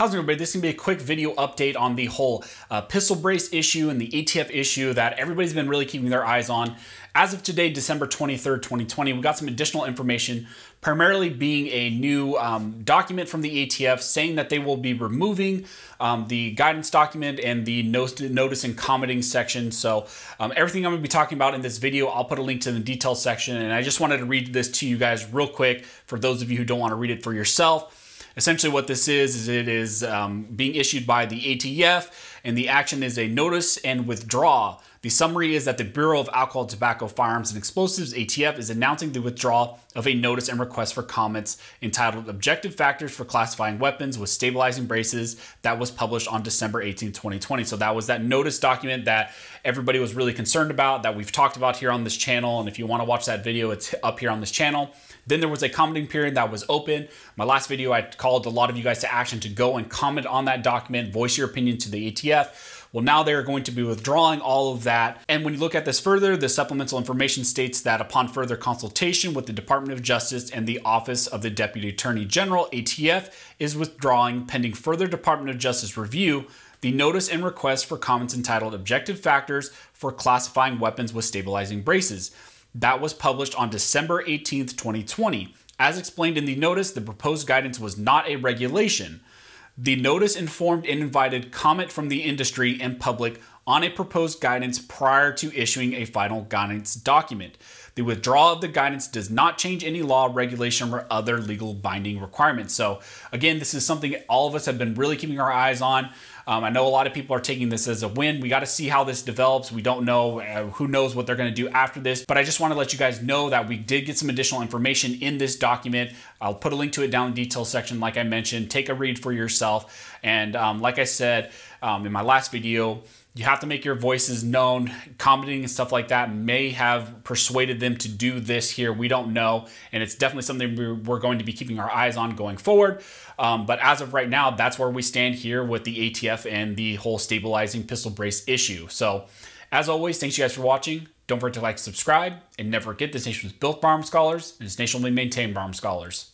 How's everybody? This is going to be a quick video update on the whole uh, pistol brace issue and the ATF issue that everybody's been really keeping their eyes on. As of today, December 23rd, 2020, we got some additional information, primarily being a new um, document from the ATF saying that they will be removing um, the guidance document and the notice and commenting section. So um, everything I'm going to be talking about in this video, I'll put a link to the details section. And I just wanted to read this to you guys real quick for those of you who don't want to read it for yourself. Essentially, what this is is it is um, being issued by the ATF, and the action is a notice and withdraw. The summary is that the Bureau of Alcohol, Tobacco, Firearms, and Explosives (ATF) is announcing the withdrawal of a notice and request for comments entitled "Objective Factors for Classifying Weapons with Stabilizing Braces" that was published on December 18, 2020. So that was that notice document that everybody was really concerned about that we've talked about here on this channel. And if you want to watch that video, it's up here on this channel. Then there was a commenting period that was open. My last video, I called a lot of you guys to action to go and comment on that document, voice your opinion to the ATF. Well, now they're going to be withdrawing all of that. And when you look at this further, the supplemental information states that upon further consultation with the Department of Justice and the Office of the Deputy Attorney General, ATF is withdrawing pending further Department of Justice review the notice and request for comments entitled Objective Factors for Classifying Weapons with Stabilizing Braces. That was published on December 18th, 2020. As explained in the notice, the proposed guidance was not a regulation. The notice informed and invited comment from the industry and public on a proposed guidance prior to issuing a final guidance document. The withdrawal of the guidance does not change any law, regulation, or other legal binding requirements. So, again, this is something all of us have been really keeping our eyes on. Um, I know a lot of people are taking this as a win. We got to see how this develops. We don't know. Uh, who knows what they're going to do after this. But I just want to let you guys know that we did get some additional information in this document. I'll put a link to it down in the details section, like I mentioned. Take a read for yourself. And um, like I said um, in my last video, you have to make your voices known. Commenting and stuff like that may have persuaded them to do this here. We don't know. And it's definitely something we're going to be keeping our eyes on going forward. Um, but as of right now, that's where we stand here with the ATF and the whole stabilizing pistol brace issue. So, as always, thanks you guys for watching. Don't forget to like, subscribe, and never forget this nation was built armed scholars, and this nation will by armed scholars.